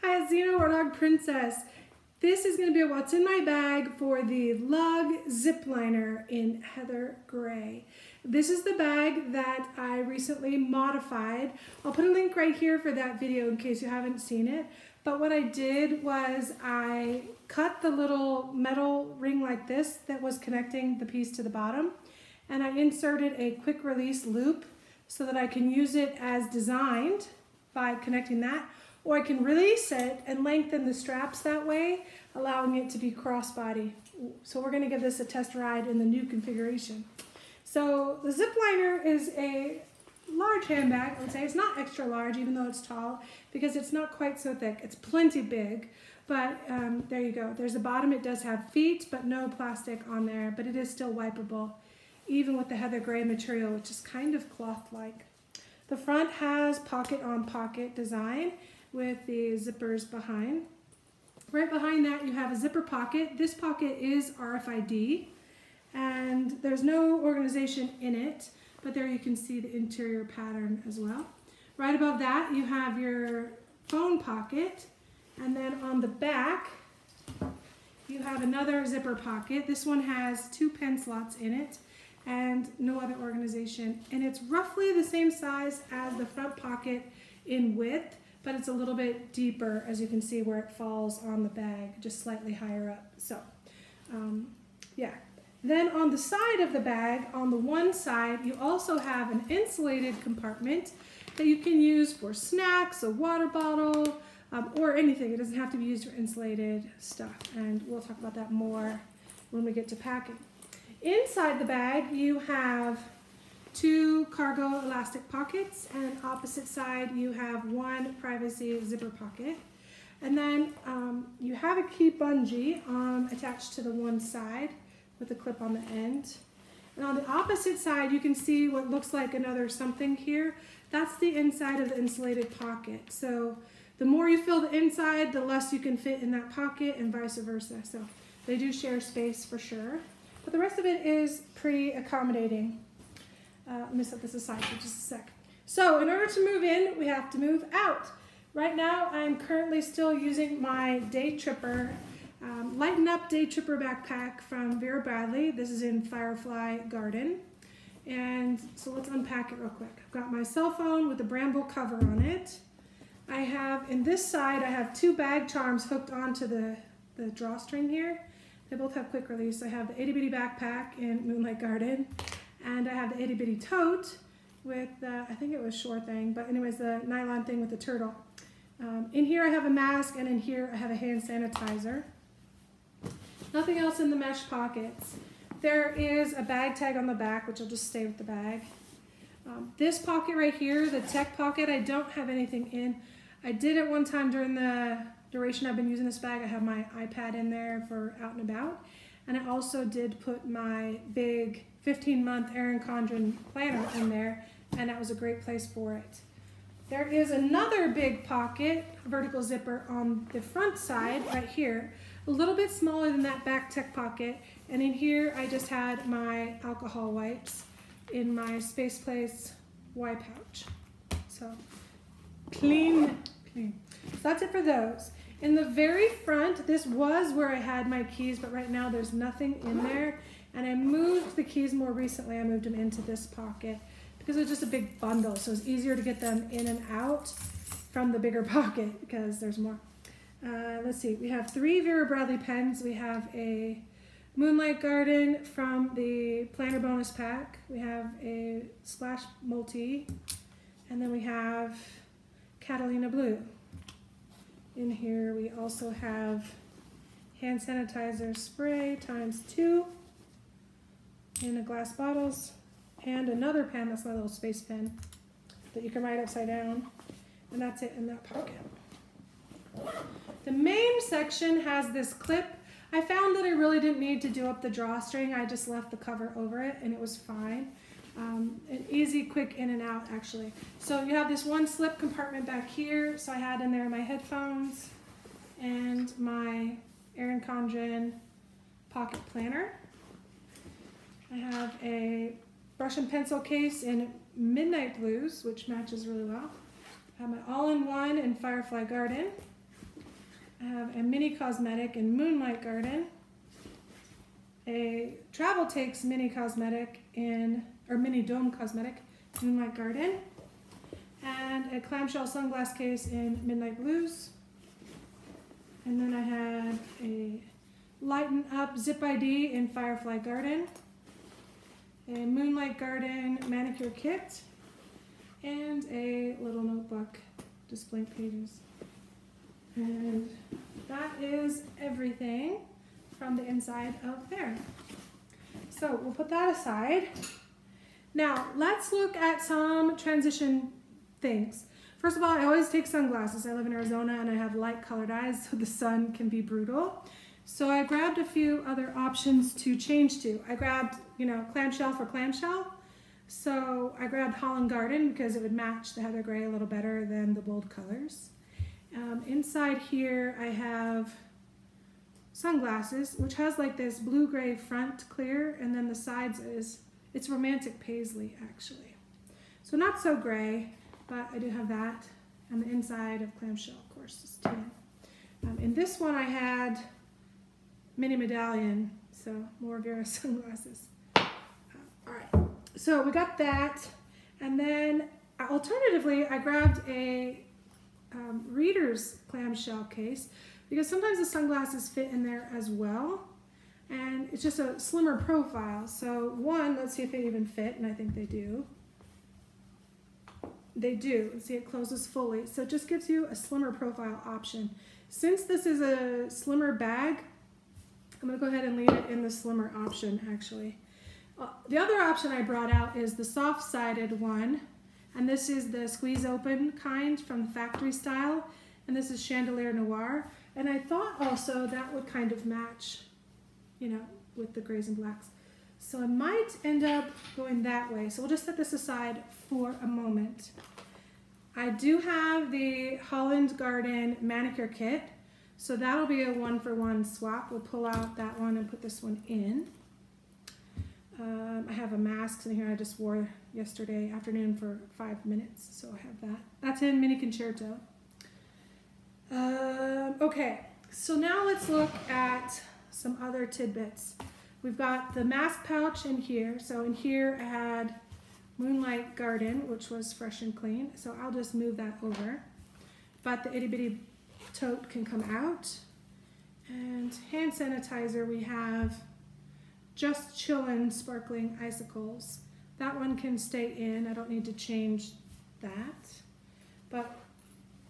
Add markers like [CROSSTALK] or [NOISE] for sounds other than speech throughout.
Hi, Xena Warthog Princess. This is going to be a what's in my bag for the Lug Zipliner in Heather Gray. This is the bag that I recently modified. I'll put a link right here for that video in case you haven't seen it. But what I did was I cut the little metal ring like this that was connecting the piece to the bottom and I inserted a quick release loop so that I can use it as designed by connecting that or I can release it and lengthen the straps that way, allowing it to be crossbody. So we're gonna give this a test ride in the new configuration. So the Zipliner is a large handbag, I would say. It's not extra large, even though it's tall, because it's not quite so thick. It's plenty big, but um, there you go. There's a bottom, it does have feet, but no plastic on there, but it is still wipeable, even with the heather gray material, which is kind of cloth-like. The front has pocket on pocket design, with the zippers behind. Right behind that you have a zipper pocket. This pocket is RFID and there's no organization in it, but there you can see the interior pattern as well. Right above that you have your phone pocket and then on the back you have another zipper pocket. This one has two pen slots in it and no other organization and it's roughly the same size as the front pocket in width but it's a little bit deeper as you can see where it falls on the bag, just slightly higher up. So um, yeah. Then on the side of the bag, on the one side, you also have an insulated compartment that you can use for snacks, a water bottle, um, or anything. It doesn't have to be used for insulated stuff. And we'll talk about that more when we get to packing. Inside the bag, you have two cargo elastic pockets and opposite side you have one privacy zipper pocket. And then um, you have a key bungee um, attached to the one side with a clip on the end. And on the opposite side, you can see what looks like another something here. That's the inside of the insulated pocket. So the more you fill the inside, the less you can fit in that pocket and vice versa. So they do share space for sure. But the rest of it is pretty accommodating. Uh, let me set this aside for just a sec. So in order to move in, we have to move out. Right now, I'm currently still using my Day Tripper um, Lighten Up Day Tripper backpack from Vera Bradley. This is in Firefly Garden. And so let's unpack it real quick. I've got my cell phone with a bramble cover on it. I have, in this side, I have two bag charms hooked onto the, the drawstring here. They both have quick release. I have the itty bitty backpack in Moonlight Garden and I have the itty bitty tote with the, I think it was Shore Thing, but anyways, the nylon thing with the turtle. Um, in here I have a mask and in here I have a hand sanitizer. Nothing else in the mesh pockets. There is a bag tag on the back, which will just stay with the bag. Um, this pocket right here, the tech pocket, I don't have anything in. I did it one time during the duration I've been using this bag. I have my iPad in there for out and about. And I also did put my big 15 month Erin Condren planner in there and that was a great place for it. There is another big pocket, vertical zipper on the front side right here, a little bit smaller than that back tech pocket. And in here, I just had my alcohol wipes in my Space Place wipe pouch. So clean, clean. So that's it for those. In the very front, this was where I had my keys, but right now there's nothing in there. And I moved the keys more recently. I moved them into this pocket because it was just a big bundle. So it's easier to get them in and out from the bigger [LAUGHS] pocket because there's more. Uh, let's see, we have three Vera Bradley pens. We have a Moonlight Garden from the Planner Bonus Pack. We have a Splash Multi. And then we have Katalina Blue. In here we also have hand sanitizer spray times two in the glass bottles and another pen, that's my little space pen that you can write upside down. And that's it in that pocket. The main section has this clip. I found that I really didn't need to do up the drawstring. I just left the cover over it and it was fine. Um, an easy, quick in and out actually. So you have this one slip compartment back here. So I had in there my headphones and my Erin Condren pocket planner. I have a brush and pencil case in Midnight Blues, which matches really well. I have my all-in-one in Firefly Garden. I have a mini cosmetic in Moonlight Garden, a Travel Takes mini cosmetic in, or mini dome cosmetic, Moonlight Garden, and a clamshell sunglass case in Midnight Blues. And then I had a Lighten Up Zip ID in Firefly Garden, a Moonlight Garden manicure kit, and a little notebook, blank pages. And that is everything from the inside of there. So we'll put that aside. Now let's look at some transition things. First of all, I always take sunglasses. I live in Arizona and I have light colored eyes, so the sun can be brutal. So I grabbed a few other options to change to. I grabbed, you know, clamshell for clamshell. So I grabbed Holland Garden because it would match the heather gray a little better than the bold colors. Um, inside here I have sunglasses, which has like this blue-gray front clear, and then the sides is, it's romantic paisley actually. So not so gray, but I do have that. And the inside of clamshell, of course, is tan. Um, in this one I had mini medallion, so more Vera [LAUGHS] sunglasses. Uh, all right, so we got that. And then alternatively, I grabbed a um, reader's clamshell case because sometimes the sunglasses fit in there as well. And it's just a slimmer profile. So one, let's see if they even fit, and I think they do. They do, see it closes fully. So it just gives you a slimmer profile option. Since this is a slimmer bag, I'm gonna go ahead and leave it in the slimmer option actually. Uh, the other option I brought out is the soft-sided one. And this is the squeeze open kind from the factory style. And this is Chandelier Noir. And I thought also that would kind of match, you know, with the grays and blacks. So I might end up going that way. So we'll just set this aside for a moment. I do have the Holland Garden manicure kit. So that'll be a one for one swap. We'll pull out that one and put this one in. Um, I have a mask in here I just wore yesterday afternoon for five minutes, so I have that. That's in Mini Concerto. Um, okay, so now let's look at some other tidbits. We've got the mask pouch in here. So in here I had Moonlight Garden, which was fresh and clean. So I'll just move that over. But the itty bitty tote can come out. And hand sanitizer, we have just chillin' sparkling icicles. That one can stay in. I don't need to change that. But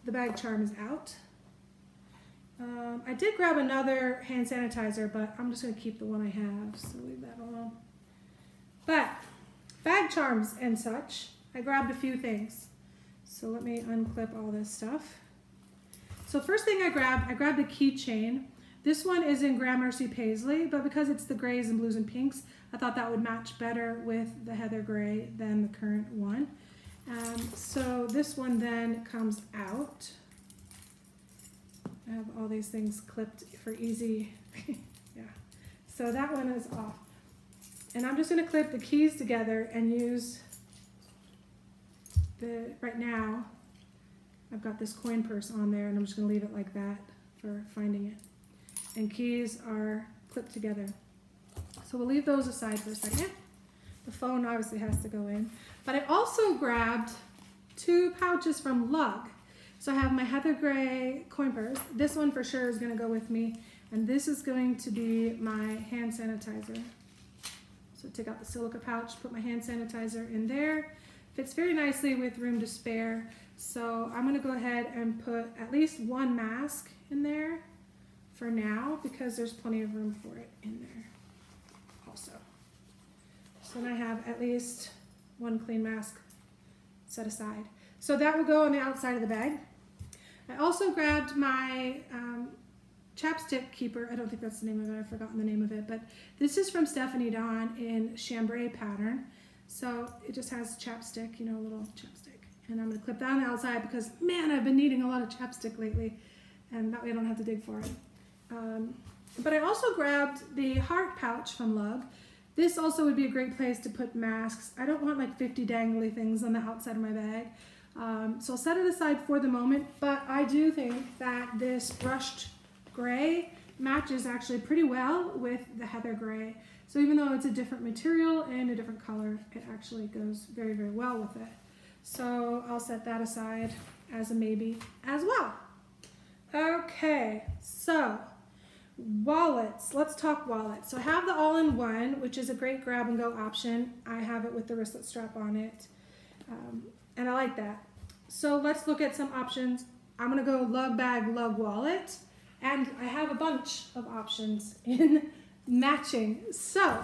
the bag charm is out. Um, I did grab another hand sanitizer, but I'm just going to keep the one I have, so leave that alone. But bag charms and such, I grabbed a few things. So let me unclip all this stuff. So first thing I grabbed, I grabbed a keychain. This one is in Gramercy Paisley, but because it's the grays and blues and pinks, I thought that would match better with the heather gray than the current one. Um, so this one then comes out. I have all these things clipped for easy, [LAUGHS] yeah. So that one is off. And I'm just gonna clip the keys together and use the, right now, I've got this coin purse on there and I'm just gonna leave it like that for finding it. And keys are clipped together. So we'll leave those aside for a second. The phone obviously has to go in. But I also grabbed two pouches from Lug. So I have my Heather Gray coin purse. This one for sure is going to go with me. And this is going to be my hand sanitizer. So take out the silica pouch, put my hand sanitizer in there. Fits very nicely with room to spare. So I'm going to go ahead and put at least one mask in there for now because there's plenty of room for it in there also. So then I have at least one clean mask set aside. So that will go on the outside of the bag. I also grabbed my um, chapstick keeper. I don't think that's the name of it. I've forgotten the name of it. But this is from Stephanie Dawn in chambray pattern. So it just has chapstick, you know, a little chapstick. And I'm to clip that on the outside because, man, I've been needing a lot of chapstick lately. And that way I don't have to dig for it. Um, but I also grabbed the heart pouch from Lug. This also would be a great place to put masks. I don't want like 50 dangly things on the outside of my bag. Um, so I'll set it aside for the moment, but I do think that this brushed gray matches actually pretty well with the heather gray. So even though it's a different material and a different color, it actually goes very, very well with it. So I'll set that aside as a maybe as well. Okay, so wallets. Let's talk wallets. So I have the all-in-one, which is a great grab and go option. I have it with the wristlet strap on it, um, and I like that. So let's look at some options. I'm gonna go lug bag, lug wallet, and I have a bunch of options in [LAUGHS] matching. So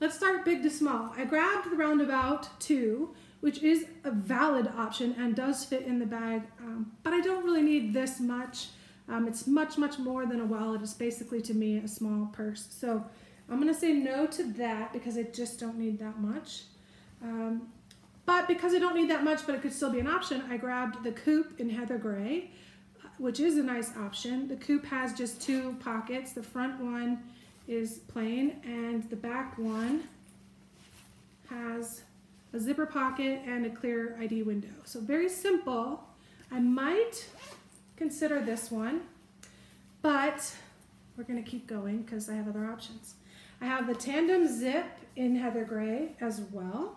let's start big to small. I grabbed the roundabout two, which is a valid option and does fit in the bag, um, but I don't really need this much. Um, it's much, much more than a wallet. It's basically, to me, a small purse. So I'm to say no to that because I just don't need that much. Um, but because I don't need that much, but it could still be an option, I grabbed the coupe in Heather Gray, which is a nice option. The coupe has just two pockets. The front one is plain and the back one has a zipper pocket and a clear ID window. So very simple. I might consider this one, but we're gonna keep going because I have other options. I have the tandem zip in heather gray as well.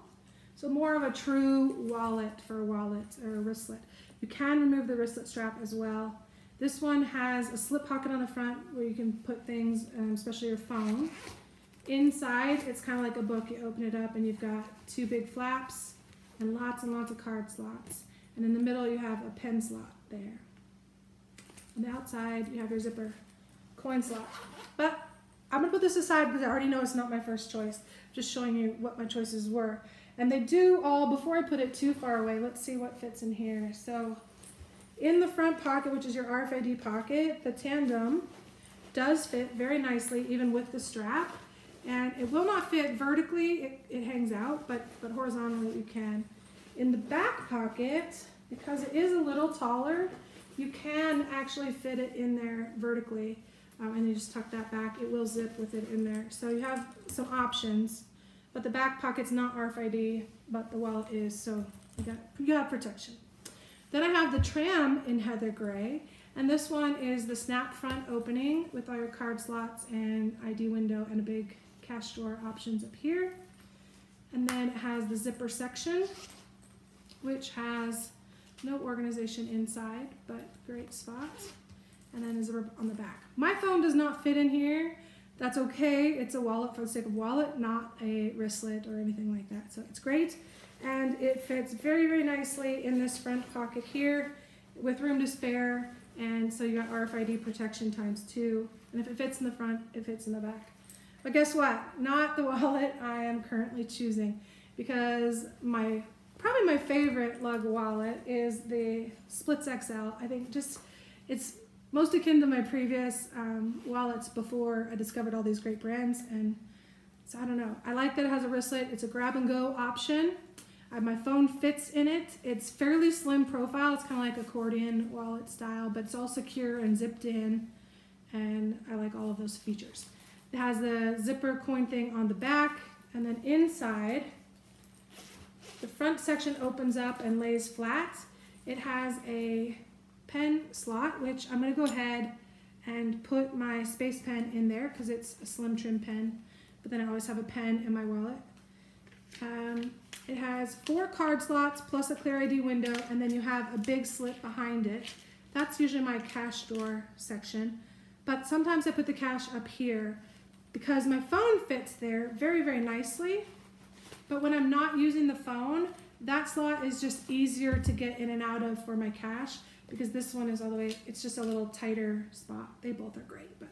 So more of a true wallet for a wallet or a wristlet. You can remove the wristlet strap as well. This one has a slip pocket on the front where you can put things, um, especially your phone. Inside, it's kind of like a book. You open it up and you've got two big flaps and lots and lots of card slots. And in the middle, you have a pen slot there. On the outside, you have your zipper coin slot. But I'm gonna put this aside because I already know it's not my first choice. Just showing you what my choices were. And they do all, before I put it too far away, let's see what fits in here. So in the front pocket, which is your RFID pocket, the tandem does fit very nicely even with the strap. And it will not fit vertically, it, it hangs out, but, but horizontally you can. In the back pocket, because it is a little taller, you can actually fit it in there vertically um, and you just tuck that back. It will zip with it in there. So you have some options, but the back pocket's not RFID, but the wallet is, so you got, you have protection. Then I have the tram in heather gray, and this one is the snap front opening with all your card slots and ID window and a big cash drawer options up here. And then it has the zipper section, which has no organization inside, but great spots. And then a zipper on the back. My phone does not fit in here. That's okay. It's a wallet for the sake of wallet, not a wristlet or anything like that. So it's great. And it fits very, very nicely in this front pocket here with room to spare. And so you got RFID protection times two. And if it fits in the front, it fits in the back. But guess what? Not the [LAUGHS] wallet I am currently choosing because my Probably my favorite lug wallet is the Splits XL. I think just it's most akin to my previous um, wallets before I discovered all these great brands. And so I don't know. I like that it has a wristlet. It's a grab and go option. Uh, my phone fits in it. It's fairly slim profile. It's kind of like accordion wallet style, but it's all secure and zipped in. And I like all of those features. It has the zipper coin thing on the back. And then inside, the front section opens up and lays flat. It has a pen slot, which I'm gonna go ahead and put my space pen in there because it's a slim trim pen, but then I always have a pen in my wallet. Um, it has four card slots plus a clear ID window, and then you have a big slit behind it. That's usually my cash drawer section, but sometimes I put the cash up here because my phone fits there very, very nicely. But when I'm not using the phone, that slot is just easier to get in and out of for my cash because this one is all the way, it's just a little tighter spot. They both are great, but.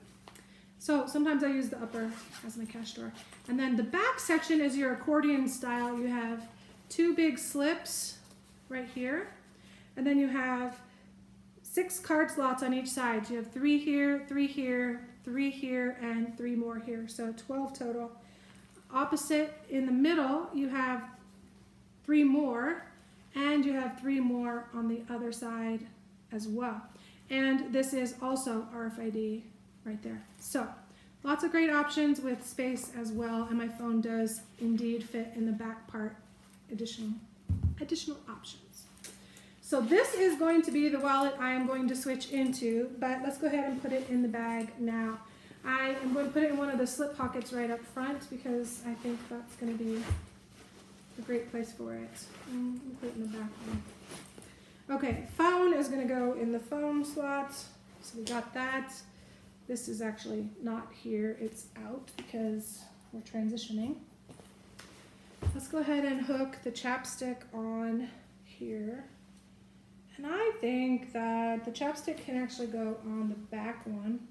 So sometimes I use the upper as my cash drawer. And then the back section is your accordion style. You have two big slips right here. And then you have six card slots on each side. You have three here, three here, three here, and three more here. So 12 total. Opposite in the middle, you have three more, and you have three more on the other side as well. And this is also RFID right there. So lots of great options with space as well, and my phone does indeed fit in the back part additional, additional options. So this is going to be the wallet I am going to switch into, but let's go ahead and put it in the bag now. I am going to put it in one of the slip pockets right up front because I think that's going to be a great place for it. Mm, put it in the back one. Okay, phone is to go in the phone slot. So we got that. This is actually not here, it's out because we're transitioning. Let's go ahead and hook the chapstick on here. And I think that the chapstick can actually go on the back one.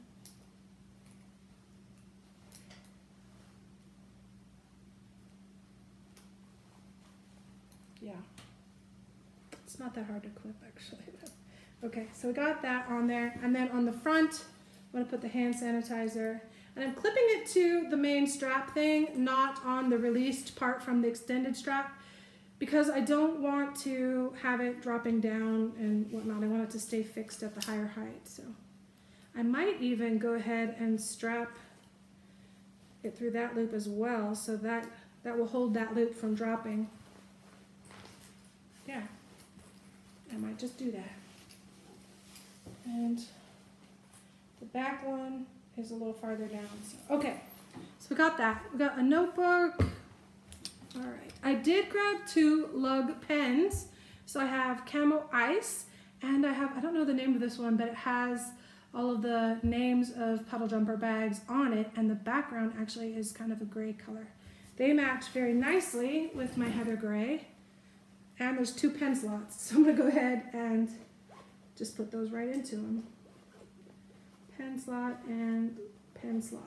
Yeah. It's not that hard to clip actually. Okay, so we got that on there. And then on the front, I'm gonna put the hand sanitizer. And I'm clipping it to the main strap thing, not on the released part from the extended strap, because I don't want to have it dropping down and whatnot. I want it to stay fixed at the higher height. So I might even go ahead and strap it through that loop as well, so that, that will hold that loop from dropping. Yeah, I might just do that. And the back one is a little farther down. So, okay, so we got that. We got a notebook. All right, I did grab two lug pens. So I have Camo Ice, and I have, I don't know the name of this one, but it has all of the names of puddle jumper bags on it, and the background actually is kind of a gray color. They match very nicely with my heather gray, and there's two pen slots. [LAUGHS] So I'm gonna go ahead and just put those right into them. Pen slot and pen slot.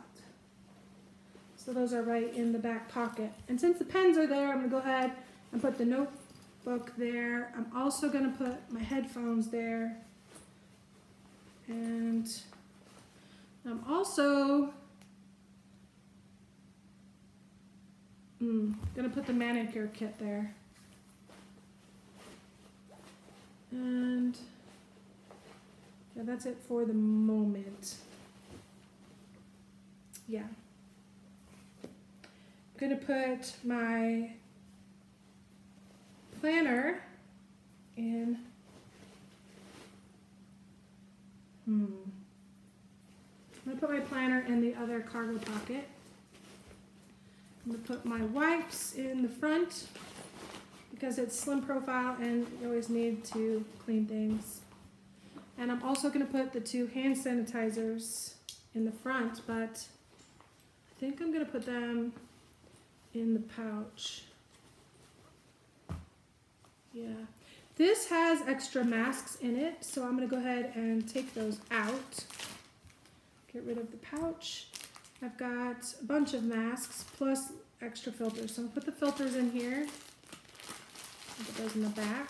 So those are right in the back pocket. And since the pens are there, I'm gonna go ahead and put the notebook there. I'm also gonna put my headphones there. And I'm also mm, gonna put the manicure kit there. And yeah, that's it for the moment. Yeah. I'm gonna put my planner in. Hmm. I'm gonna put my planner in the other cargo pocket. I'm gonna put my wipes in the front because it's slim profile and you always need to clean things. And I'm also going to put the two hand sanitizers in the front, but I think I'm going to put them in the pouch. Yeah. This has extra masks in it, so I'm going to go ahead and take those out. Get rid of the pouch. I've got a bunch of masks plus extra filters. So I'm going to put the filters in here. Those in the back.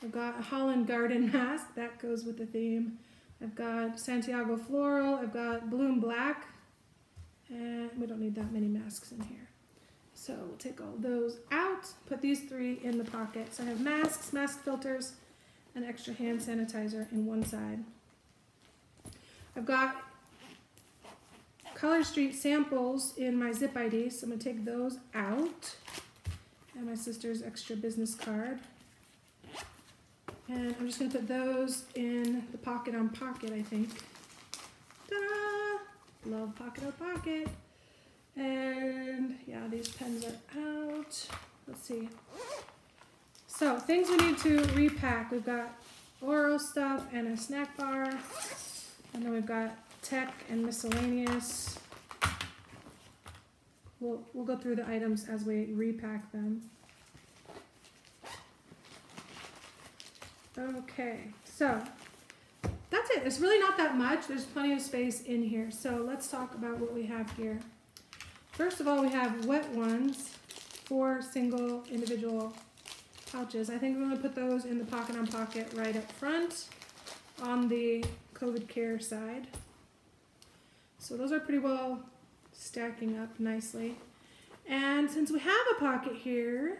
I've got a Holland Garden [LAUGHS] mask, that goes with the theme. I've got Santiago Floral, I've got Bloom Black, and we don't need that many masks in here. So we'll take all those out, put these three in the pockets. I have masks, mask filters, and extra hand sanitizer in one side. I've got Color Street samples in my zip ID, so I'm gonna take those out. And my sister's extra business card. And I'm just to put those in the pocket on pocket, I think. Ta-da! Love pocket on pocket. And yeah, these pens are out. Let's see. So, things we need to repack. We've got oral stuff and a snack bar. And then we've got tech and miscellaneous. We'll, we'll go through the items as we repack them. Okay, so that's it. It's really not that much. There's plenty of space in here. So let's talk about what we have here. First of all, we have wet ones, four single individual pouches. I think we're to put those in the pocket on pocket right up front on the COVID care side. So those are pretty well stacking up nicely. And since we have a pocket here,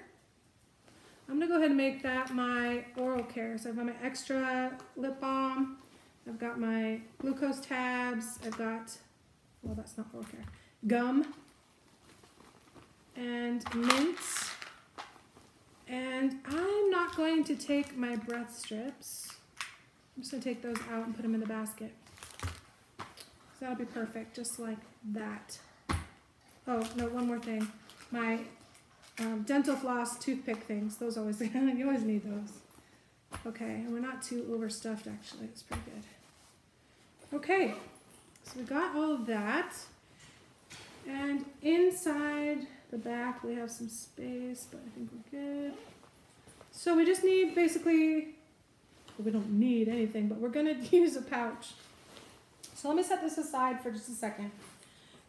I'm gonna go ahead and make that my oral care. So I've got my extra lip balm, I've got my glucose tabs, I've got, well that's not oral care, gum, and mints, And I'm not going to take my breath strips. I'm just gonna take those out and put them in the basket. So that'll be perfect, just like that. Oh, no, one more thing. My um, dental floss toothpick things, those always, [LAUGHS] you always need those. Okay, and we're not too overstuffed actually, it's pretty good. Okay, so we got all of that. And inside the back we have some space, but I think we're good. So we just need basically, well, we don't need anything, but we're gonna [LAUGHS] use a pouch. So let me set this aside for just a second.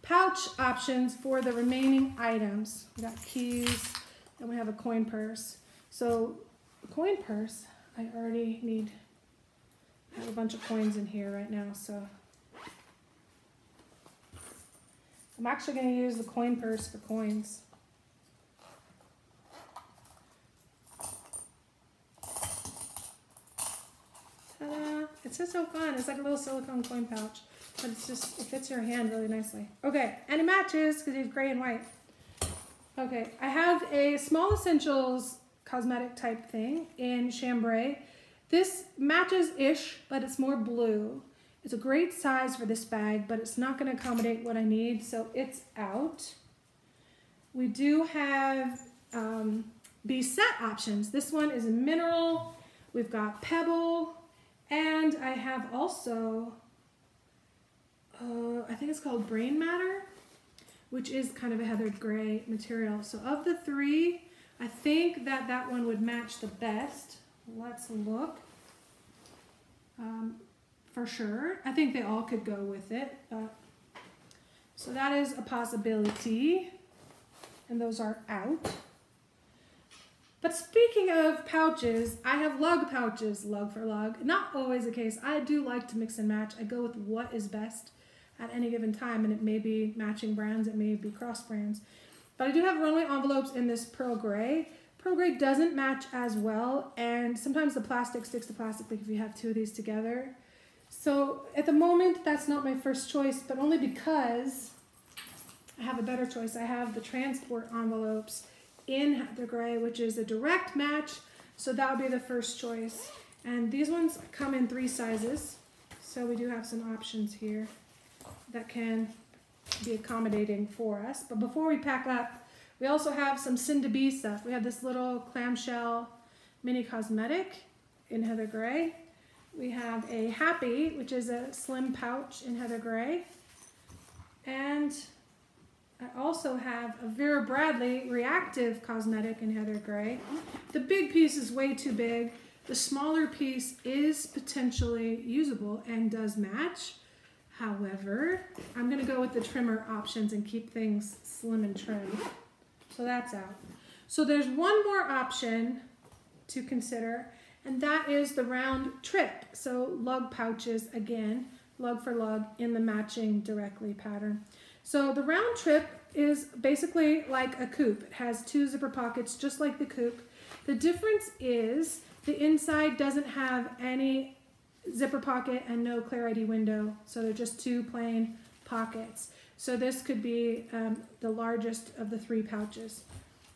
Pouch options for the remaining items. We got keys and we have a coin purse. So coin purse, I already need, I have a bunch of coins in here right now, so. I'm actually gonna use the coin purse for coins. It's just so fun. It's like a little silicone coin pouch, but it's just, it fits your hand really nicely. Okay, and it matches because it's gray and white. Okay, I have a small essentials cosmetic type thing in chambray. This matches-ish, but it's more blue. It's a great size for this bag, but it's not gonna accommodate what I need, so it's out. We do have um, set options. This one is a mineral. We've got pebble, and I have also, uh, I think it's called brain matter, which is kind of a heathered gray material. So of the three, I think that that one would match the best. Let's look. Um, for sure. I think they all could go with it. But, so that is a possibility. And those are out. But speaking of pouches, I have lug pouches, lug for lug. Not always the case. I do like to mix and match. I go with what is best at any given time, and it may be matching brands, it may be cross brands. But I do have runway envelopes in this pearl gray. Pearl gray doesn't match as well, and sometimes the plastic sticks to plastic, like if you have two of these together. So at the moment, that's not my first choice, but only because I have a better choice. I have the transport envelopes in the Gray, which is a direct match. So that would be the first choice. And these ones come in three sizes. So we do have some options here that can be accommodating for us. But before we pack up, we also have some Cinda B stuff. We have this little clamshell mini cosmetic in Heather Gray. We have a Happy, which is a slim pouch in Heather Gray. And I also have a Vera Bradley reactive cosmetic in Heather Gray. The big piece is way too big. The smaller piece is potentially usable and does match. However, I'm gonna go with the trimmer options and keep things slim and trim. So that's out. So there's one more option to consider, and that is the round trip. So lug pouches again, lug for lug in the matching directly pattern. So the round trip is basically like a coupe. It has two zipper pockets just like the coupe. The difference is the inside doesn't have any zipper pocket and no Clare ID window. So they're just two plain pockets. So this could be um, the largest of the three pouches.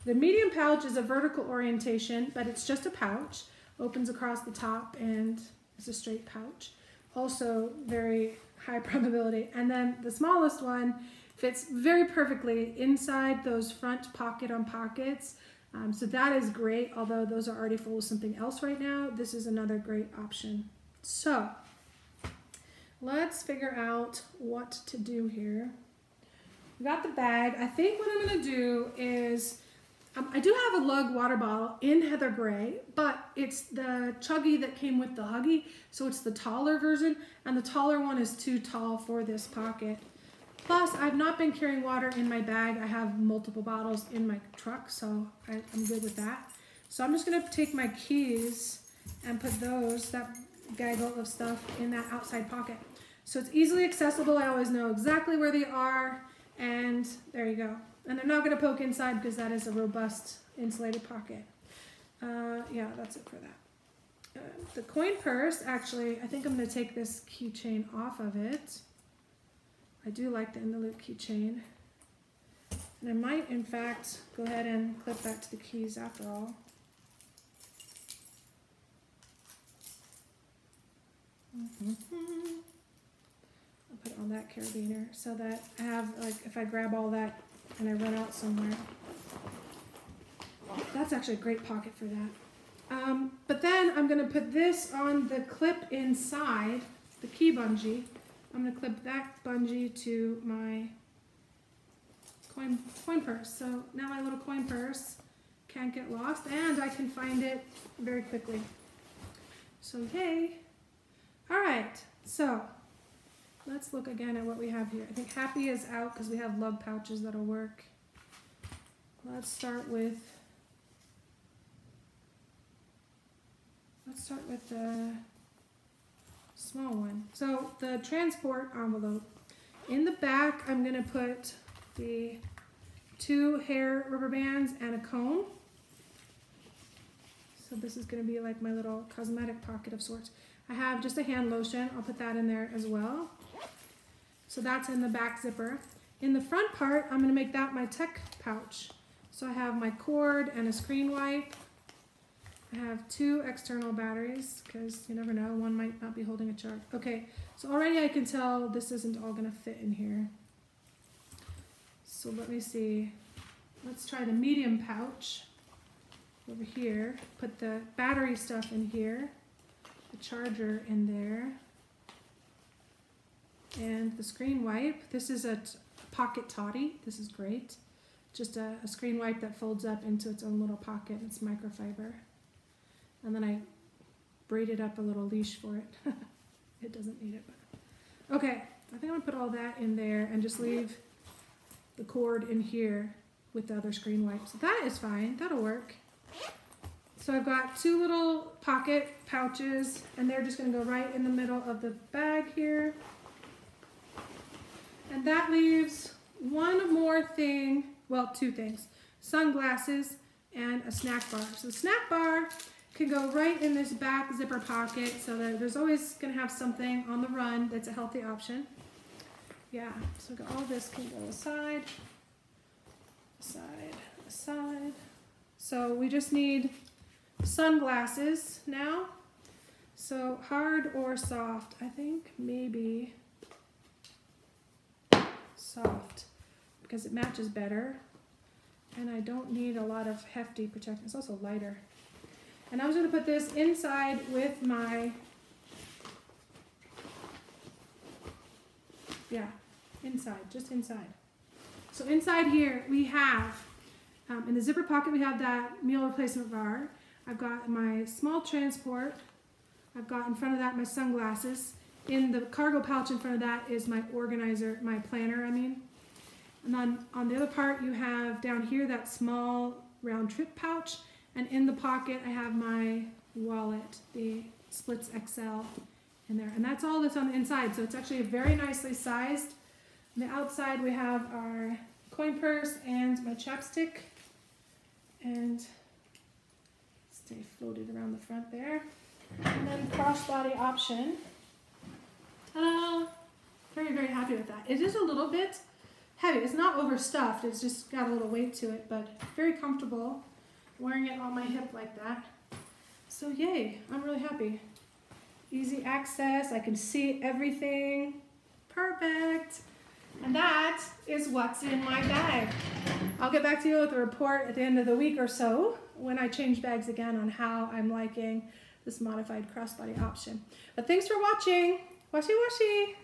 The medium pouch is a vertical orientation, but it's just a pouch opens across the top and is a straight pouch. Also very high [LAUGHS] probability. And then the smallest one fits very perfectly inside those front pocket on pockets. Um, so that is great, although those are already full of something else right now. This is another great option. So let's figure out what to do here. We got the bag. I think what I'm gonna do is um, I do have a lug water bottle in Heather Gray, but it's the chuggy that came with the Huggy, so it's the taller version, and the taller one is too tall for this pocket. Plus, I've not been carrying water in my bag. I have multiple bottles in my truck, so I, am good with that. So I'm just gonna take my keys and put those, that gaggle of stuff, in that outside pocket. So it's easily accessible. I always know exactly where they are, and there you go. And they're not going to poke inside because that is a robust insulated pocket. Uh, yeah, that's it for that. Uh, the coin purse, actually, I think I'm going to take this keychain off of it. I do like the in the loop keychain. And I might, in fact, go ahead and clip that to the keys after all. I'll put it on that carabiner so that I have, like, if I grab all that and I run out somewhere. That's actually a great pocket for that. Um, but then I'm going to put this on the clip inside, the key bungee. I'm going to clip that bungee to my coin, coin purse. So now my little coin purse can't get lost and I can find it very quickly. So yay. All right, so let's look again at what we have here. I think happy is out because we have love pouches that'll work. Let's start with Let's start with the small one. So the transport envelope. In the back, I'm gonna put the two hair rubber bands and a comb. So this is gonna be like my little cosmetic pocket of sorts. I have just a hand lotion. I'll put that in there as well. So that's in the back zipper. In the front part, I'm gonna make that my tech pouch. So I have my cord and a screen wipe I have two external batteries because you never know, one might not be holding a charge. Okay, so already I can tell this isn't all gonna fit in here. So let me see. Let's try the medium pouch over here. Put the battery stuff in here, the charger in there, and the screen wipe. This is a pocket toddy. This is great. Just a, a screen wipe that folds up into its own little pocket. It's microfiber. And then I braided up a little leash for it. [LAUGHS] it doesn't need it. But. Okay, I think I'm gonna put all that in there and just leave the cord in here with the other screen wipes. That is fine, that'll work. So I've got two little pocket pouches and they're just gonna go right in the middle of the bag here. And that leaves one more thing, well, two things, sunglasses and a snack bar. So the snack bar can go right in this back zipper pocket so that there's always going to have something on the run that's a healthy option. Yeah, so all this can go aside, aside, aside. So we just need sunglasses now. So hard or soft? I think maybe soft because it matches better and I don't need a lot of hefty protection. It's also lighter. And I was going to put this inside with my, yeah, inside, just inside. So inside here we have, um, in the zipper pocket we have that meal replacement bar. I've got my small transport. I've got in front of that my sunglasses. In the cargo pouch in front of that is my organizer, my planner, I mean. And then on the other part you have down here that small round trip pouch and in the pocket, I have my wallet, the Splits XL in there. And that's all that's on the inside. So it's actually very nicely sized. On the outside, we have our coin purse and my chapstick. And stay floated around the front there. And then crossbody option. Ta-da! Very, very happy with that. It is a little bit heavy. It's not overstuffed. It's just got a little weight to it, but very comfortable wearing it on my hip like that. So yay, I'm really happy. Easy access, I can see everything. Perfect. And that is what's in my bag. I'll get back to you with a report at the end of the week or so when I change bags again on how I'm liking this modified crossbody option. But thanks for watching. Washi washi.